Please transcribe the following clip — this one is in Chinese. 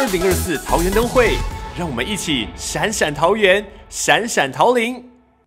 二零二四桃园灯会让我们一起闪闪桃园闪闪桃林。